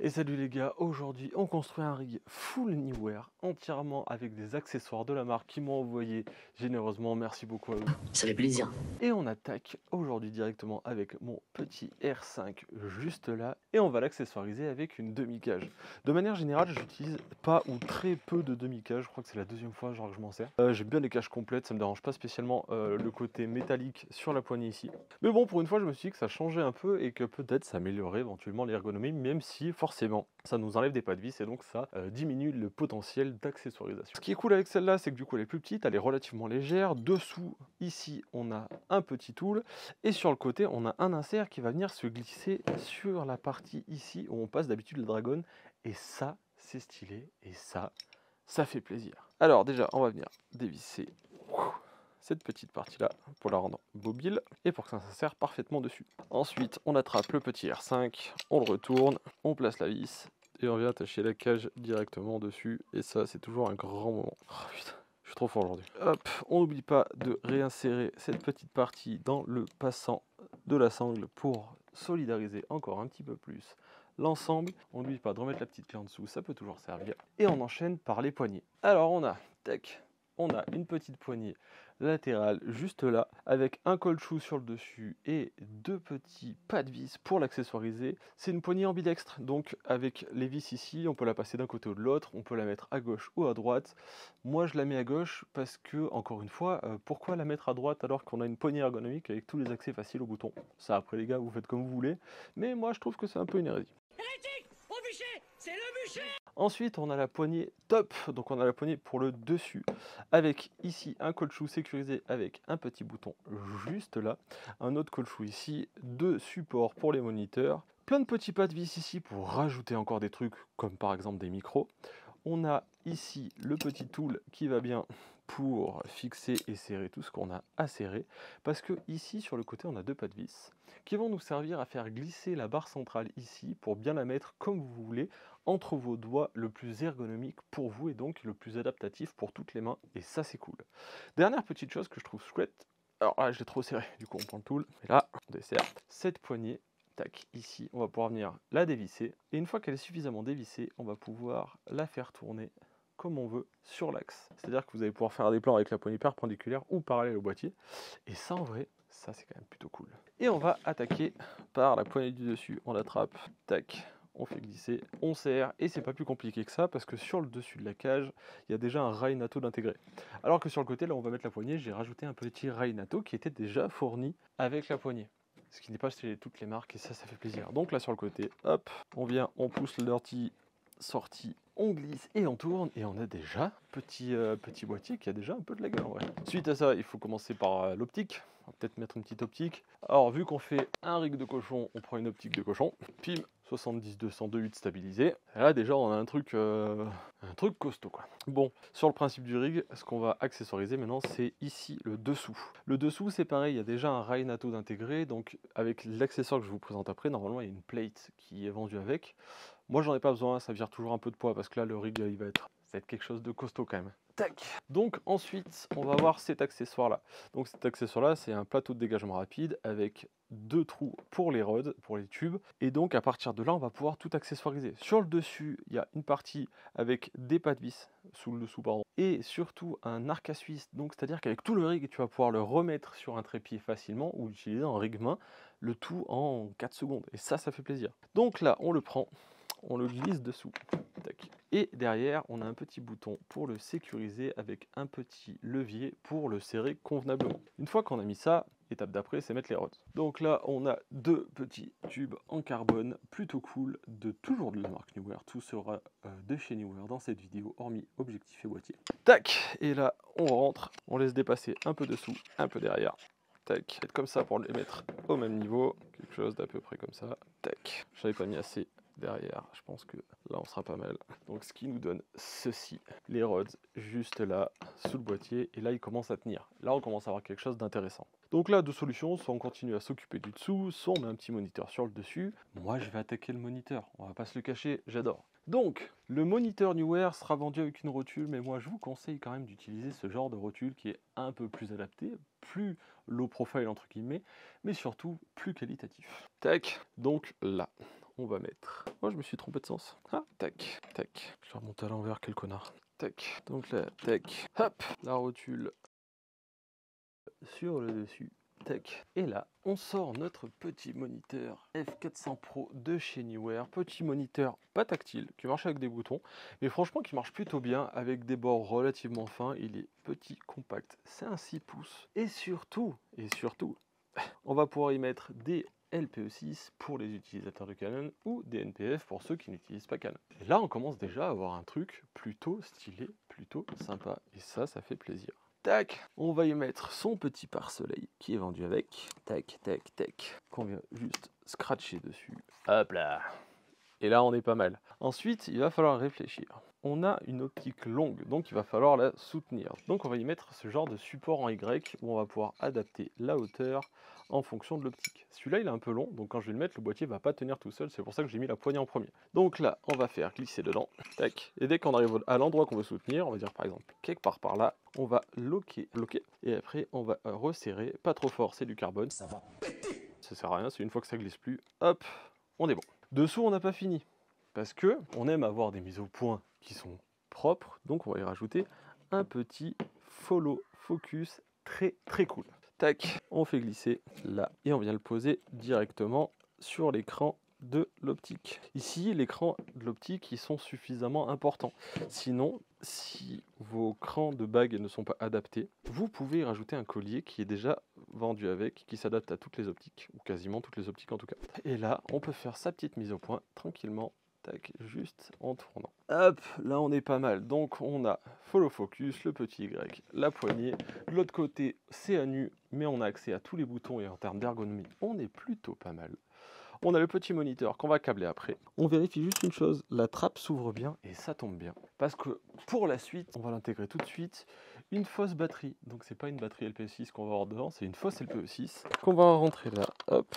Et salut les gars, aujourd'hui on construit un rig full Newware, entièrement avec des accessoires de la marque qui m'ont envoyé généreusement, merci beaucoup à eux. Ça fait plaisir. Et on attaque aujourd'hui directement avec mon petit R5 juste là, et on va l'accessoiriser avec une demi-cage. De manière générale, j'utilise pas ou très peu de demi-cage, je crois que c'est la deuxième fois genre que je m'en sers. Euh, J'aime bien les cages complètes, ça me dérange pas spécialement euh, le côté métallique sur la poignée ici. Mais bon, pour une fois je me suis dit que ça changeait un peu et que peut-être ça améliorerait éventuellement l'ergonomie, même si forcément ça nous enlève des pas de vis et donc ça euh, diminue le potentiel d'accessoirisation. Ce qui est cool avec celle-là, c'est que du coup elle est plus petite, elle est relativement légère. Dessous, ici, on a un petit tool et sur le côté, on a un insert qui va venir se glisser sur la partie ici où on passe d'habitude le dragon et ça, c'est stylé et ça, ça fait plaisir. Alors déjà, on va venir dévisser cette petite partie là pour la rendre mobile et pour que ça s'insère parfaitement dessus. Ensuite, on attrape le petit R5, on le retourne, on place la vis et on vient attacher la cage directement dessus. Et ça, c'est toujours un grand moment. Oh putain, je suis trop fort aujourd'hui. Hop, on n'oublie pas de réinsérer cette petite partie dans le passant de la sangle pour solidariser encore un petit peu plus l'ensemble. On n'oublie pas de remettre la petite clé en dessous, ça peut toujours servir. Et on enchaîne par les poignées. Alors on a, tac, on a une petite poignée latérale juste là avec un colchou sur le dessus et deux petits pas de vis pour l'accessoiriser. C'est une poignée ambidextre donc avec les vis ici on peut la passer d'un côté ou de l'autre, on peut la mettre à gauche ou à droite. Moi je la mets à gauche parce que encore une fois euh, pourquoi la mettre à droite alors qu'on a une poignée ergonomique avec tous les accès faciles au bouton? Ça après les gars vous faites comme vous voulez mais moi je trouve que c'est un peu une hérésie. Ensuite, on a la poignée top, donc on a la poignée pour le dessus, avec ici un colchou sécurisé avec un petit bouton juste là, un autre colchou ici, deux supports pour les moniteurs, plein de petits pas de vis ici pour rajouter encore des trucs comme par exemple des micros. On a ici le petit tool qui va bien pour fixer et serrer tout ce qu'on a à serrer, parce que ici sur le côté on a deux pas de vis qui vont nous servir à faire glisser la barre centrale ici pour bien la mettre comme vous voulez entre vos doigts le plus ergonomique pour vous et donc le plus adaptatif pour toutes les mains. Et ça c'est cool. Dernière petite chose que je trouve chouette, alors là je l'ai trop serré, du coup on prend le tool, et là on dessert cette poignée, tac, ici on va pouvoir venir la dévisser. Et une fois qu'elle est suffisamment dévissée, on va pouvoir la faire tourner comme on veut sur l'axe. C'est-à-dire que vous allez pouvoir faire des plans avec la poignée perpendiculaire ou parallèle au boîtier. Et ça, en vrai, ça c'est quand même plutôt cool. Et on va attaquer par la poignée du dessus. On l'attrape, tac, on fait glisser, on serre, et c'est pas plus compliqué que ça parce que sur le dessus de la cage, il y a déjà un rail NATO d'intégrer. Alors que sur le côté, là on va mettre la poignée, j'ai rajouté un petit rail NATO qui était déjà fourni avec la poignée. Ce qui n'est pas chez toutes les marques, et ça, ça fait plaisir. Donc là sur le côté, hop, on vient, on pousse dirty sortie, on glisse et on tourne et on a déjà petit, euh, petit boîtier qui a déjà un peu de la gueule. Suite à ça, il faut commencer par euh, l'optique. On va peut-être mettre une petite optique. Alors vu qu'on fait un rig de cochon, on prend une optique de cochon. Pim, 70 200 8 stabilisé. Et là déjà on a un truc, euh, un truc costaud quoi. Bon, sur le principe du rig, ce qu'on va accessoiriser maintenant c'est ici le dessous. Le dessous c'est pareil, il y a déjà un rail NATO d'intégrer. Donc avec l'accessoire que je vous présente après, normalement il y a une plate qui est vendue avec. Moi j'en ai pas besoin, ça vire toujours un peu de poids parce que là le rig il va être, ça va être quelque chose de costaud quand même. Tac. Donc ensuite on va voir cet accessoire là. Donc cet accessoire là c'est un plateau de dégagement rapide avec deux trous pour les rods, pour les tubes. Et donc à partir de là on va pouvoir tout accessoiriser. Sur le dessus il y a une partie avec des pas de vis sous le dessous pardon. Et surtout un arc à suisse. Donc c'est à dire qu'avec tout le rig tu vas pouvoir le remettre sur un trépied facilement ou l'utiliser en rig main. Le tout en 4 secondes. Et ça ça fait plaisir. Donc là on le prend on le glisse dessous. Et derrière, on a un petit bouton pour le sécuriser avec un petit levier pour le serrer convenablement. Une fois qu'on a mis ça, étape d'après, c'est mettre les rods. Donc là, on a deux petits tubes en carbone plutôt cool, de toujours de la marque Newer. Tout sera euh, de chez Newer dans cette vidéo, hormis objectif et boîtier. Tac Et là, on rentre, on laisse dépasser un peu dessous, un peu derrière. Tac, comme ça pour les mettre au même niveau, quelque chose d'à peu près comme ça. Tac, j'avais pas mis assez derrière. Je pense que là, on sera pas mal. Donc, ce qui nous donne ceci. Les rods juste là, sous le boîtier. Et là, il commence à tenir. Là, on commence à avoir quelque chose d'intéressant. Donc là, deux solutions. Soit on continue à s'occuper du dessous, soit on met un petit moniteur sur le dessus. Moi, je vais attaquer le moniteur. On va pas se le cacher, j'adore. Donc, le moniteur Newear sera vendu avec une rotule, mais moi je vous conseille quand même d'utiliser ce genre de rotule qui est un peu plus adapté, plus low profile entre guillemets, mais surtout plus qualitatif. Tac, donc là, on va mettre. Moi, je me suis trompé de sens. Ah, tac, tac. Je remonte à l'envers, quel connard. Tac. Donc là, tac. Hop, la rotule sur le dessus. Tac. Et là, on sort notre petit moniteur F400 Pro de chez Neewer. Petit moniteur pas tactile, qui marche avec des boutons, mais franchement qui marche plutôt bien avec des bords relativement fins. Il est petit, compact, c'est un 6 pouces. Et surtout, et surtout, on va pouvoir y mettre des LPE6 pour les utilisateurs de Canon ou des NPF pour ceux qui n'utilisent pas Canon. Et là, on commence déjà à avoir un truc plutôt stylé, plutôt sympa. Et ça, ça fait plaisir. Tac, on va y mettre son petit pare-soleil qui est vendu avec. Tac, tac, tac. Qu'on vient juste scratcher dessus. Hop là. Et là, on est pas mal. Ensuite, il va falloir réfléchir. On a une optique longue, donc il va falloir la soutenir. Donc on va y mettre ce genre de support en Y où on va pouvoir adapter la hauteur en fonction de l'optique. Celui-là, il est un peu long, donc quand je vais le mettre, le boîtier va pas tenir tout seul. C'est pour ça que j'ai mis la poignée en premier. Donc là, on va faire glisser dedans. Tac. Et dès qu'on arrive à l'endroit qu'on veut soutenir, on va dire par exemple quelque part par là, on va loquer, bloquer. Et après, on va resserrer. Pas trop fort, c'est du carbone. Ça va péter Ça sert à rien, c'est une fois que ça glisse plus. Hop, on est bon. Dessous, on n'a pas fini. Parce que on aime avoir des mises au point qui sont propres, donc on va y rajouter un petit follow focus très très cool. Tac, on fait glisser là et on vient le poser directement sur l'écran de l'optique. Ici, l'écran de l'optique, ils sont suffisamment importants. Sinon, si vos crans de bague ne sont pas adaptés, vous pouvez rajouter un collier qui est déjà vendu avec, qui s'adapte à toutes les optiques, ou quasiment toutes les optiques en tout cas. Et là, on peut faire sa petite mise au point tranquillement Tac, juste en tournant. Hop, là on est pas mal. Donc on a follow focus, le petit Y, la poignée. L'autre côté, c'est à nu, mais on a accès à tous les boutons et en termes d'ergonomie, on est plutôt pas mal. On a le petit moniteur qu'on va câbler après. On vérifie juste une chose, la trappe s'ouvre bien et ça tombe bien. Parce que pour la suite, on va l'intégrer tout de suite, une fausse batterie. Donc c'est pas une batterie LPE6 qu'on va avoir dedans, c'est une fausse LPE6 qu'on va rentrer là. Hop,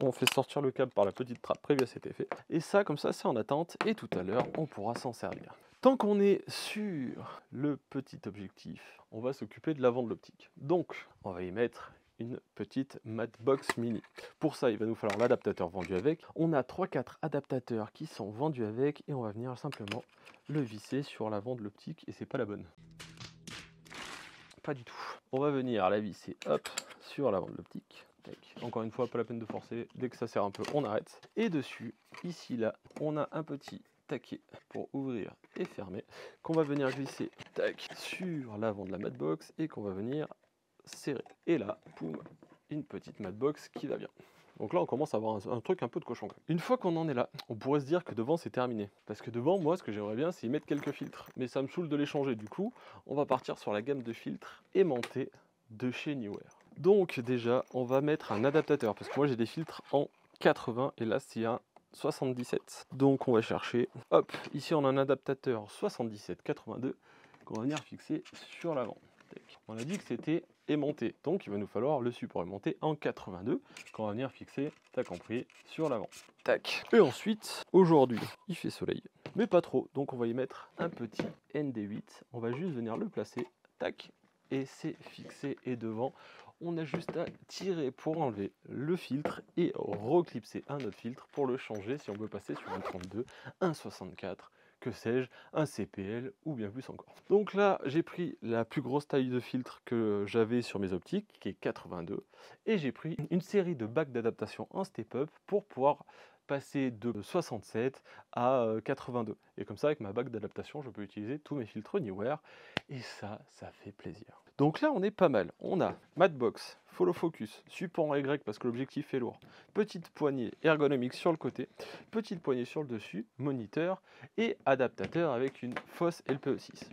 on fait sortir le câble par la petite trappe prévue à cet effet. Et ça, comme ça, c'est en attente et tout à l'heure, on pourra s'en servir. Tant qu'on est sur le petit objectif, on va s'occuper de l'avant de l'optique. Donc, on va y mettre une petite Matbox Mini. Pour ça, il va nous falloir l'adaptateur vendu avec. On a 3-4 adaptateurs qui sont vendus avec et on va venir simplement le visser sur l'avant de l'optique et c'est pas la bonne. Pas du tout. On va venir la visser sur l'avant de l'optique. Encore une fois, pas la peine de forcer. Dès que ça sert un peu, on arrête. Et dessus, ici, là, on a un petit taquet pour ouvrir et fermer qu'on va venir glisser tac, sur l'avant de la matbox et qu'on va venir serré. Et là, poum, une petite matbox qui va bien. Donc là, on commence à avoir un, truc un peu de cochon. Une fois qu'on en est là, on pourrait se dire que devant, c'est terminé. Parce que devant, moi, ce que j'aimerais bien, c'est y mettre quelques filtres. Mais ça me saoule de les changer. Du coup, on va partir sur la gamme de filtres aimantés de chez Newer. Donc déjà, on va mettre un adaptateur. Parce que moi, j'ai des filtres en 80. Et là, c'est un 77. Donc on va chercher. Hop, ici, on a un adaptateur 77-82 qu'on va venir fixer sur l'avant. On a dit que c'était aimanté, donc il va nous falloir le support aimanté en 82 qu'on va venir fixer, t'as compris, sur l'avant. Tac. Et ensuite, aujourd'hui, il fait soleil, mais pas trop, donc on va y mettre un petit ND8. On va juste venir le placer, tac, et c'est fixé. Et devant, on a juste à tirer pour enlever le filtre et reclipser un autre filtre pour le changer si on veut passer sur un 32, un 64 que sais-je, un CPL ou bien plus encore. Donc là, j'ai pris la plus grosse taille de filtre que j'avais sur mes optiques, qui est 82, et j'ai pris une série de bacs d'adaptation en step-up pour pouvoir passer de 67 à 82. Euh, et comme ça, avec ma bague d'adaptation, je peux utiliser tous mes filtres Neewer. Et ça, ça fait plaisir. Donc là, on est pas mal. On a Matbox, Follow Focus, support en Y parce que l'objectif est lourd, petite poignée ergonomique sur le côté, petite poignée sur le dessus, moniteur et adaptateur avec une fausse LPE6.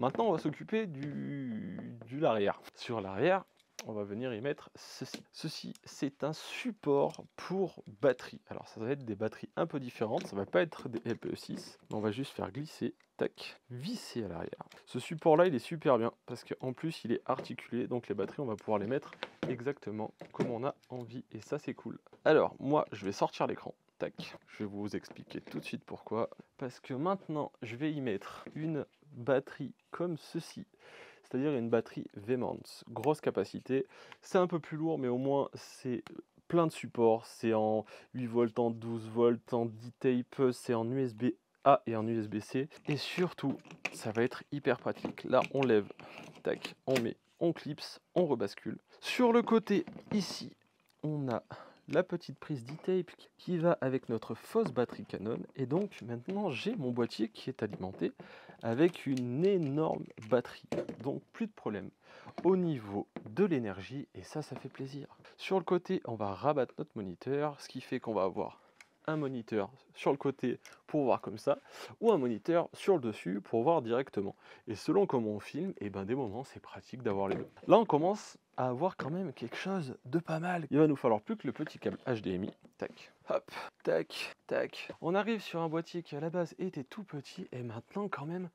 Maintenant, on va s'occuper du, l'arrière. Sur l'arrière, on va venir y mettre ceci. Ceci, c'est un support pour batterie. Alors, ça va être des batteries un peu différentes. Ça va pas être des LPE6. On va juste faire glisser, tac, visser à l'arrière. Ce support-là, il est super bien parce qu'en plus, il est articulé. Donc, les batteries, on va pouvoir les mettre exactement comme on a envie. Et ça, c'est cool. Alors, moi, je vais sortir l'écran. Tac, je vais vous expliquer tout de suite pourquoi. Parce que maintenant, je vais y mettre une batterie comme ceci c'est-à-dire une batterie Vemans, grosse capacité. C'est un peu plus lourd, mais au moins c'est plein de supports. C'est en 8 volts, en 12 volts, en D-tape, c'est en USB A et en USB-C. Et surtout, ça va être hyper pratique. Là, on lève, tac, on met, on clipse, on rebascule. Sur le côté ici, on a la petite prise D-tape qui va avec notre fausse batterie Canon. Et donc maintenant, j'ai mon boîtier qui est alimenté avec une énorme batterie. Donc plus de problème au niveau de l'énergie et ça, ça fait plaisir. Sur le côté, on va rabattre notre moniteur, ce qui fait qu'on va avoir un moniteur sur le côté pour voir comme ça, ou un moniteur sur le dessus pour voir directement. Et selon comment on filme, et eh ben des moments c'est pratique d'avoir les deux. Là on commence à avoir quand même quelque chose de pas mal. Il va nous falloir plus que le petit câble HDMI. Tac, hop, tac, tac. On arrive sur un boîtier qui à la base était tout petit et maintenant quand même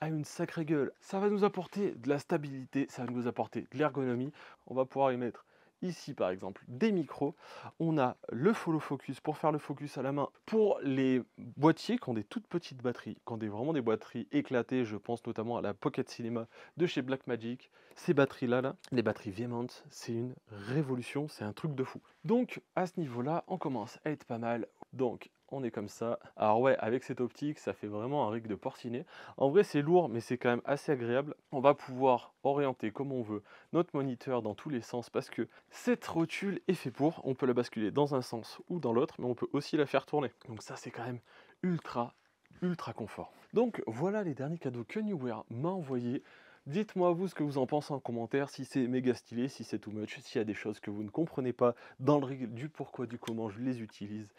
a une sacrée gueule. Ça va nous apporter de la stabilité, ça va nous apporter de l'ergonomie. On va pouvoir y mettre ici par exemple des micros. On a le follow focus pour faire le focus à la main. Pour les boîtiers qui ont des toutes petites batteries, qui ont des, vraiment des batteries éclatées, je pense notamment à la Pocket Cinema de chez Blackmagic. Ces batteries-là, là, les batteries Viemont, c'est une révolution, c'est un truc de fou. Donc à ce niveau-là, on commence à être pas mal. Donc on est comme ça. Alors ouais, avec cette optique, ça fait vraiment un rig de porcinet. En vrai, c'est lourd, mais c'est quand même assez agréable. On va pouvoir orienter comme on veut notre moniteur dans tous les sens parce que cette rotule est fait pour. On peut la basculer dans un sens ou dans l'autre, mais on peut aussi la faire tourner. Donc ça, c'est quand même ultra, ultra confort. Donc voilà les derniers cadeaux que Newware m'a envoyés. Dites-moi vous ce que vous en pensez en commentaire, si c'est méga stylé, si c'est too much, s'il y a des choses que vous ne comprenez pas dans le rig, du pourquoi, du comment je les utilise.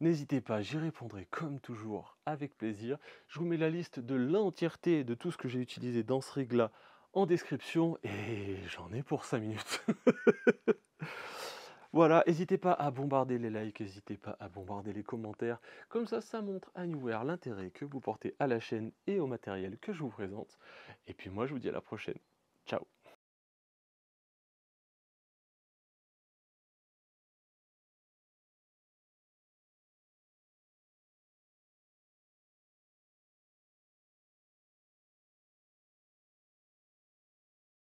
N'hésitez pas, j'y répondrai comme toujours avec plaisir. Je vous mets la liste de l'entièreté de tout ce que j'ai utilisé dans ce rig-là en description et j'en ai pour 5 minutes. voilà, n'hésitez pas à bombarder les likes, n'hésitez pas à bombarder les commentaires. Comme ça, ça montre à Newware l'intérêt que vous portez à la chaîne et au matériel que je vous présente. Et puis moi, je vous dis à la prochaine. Ciao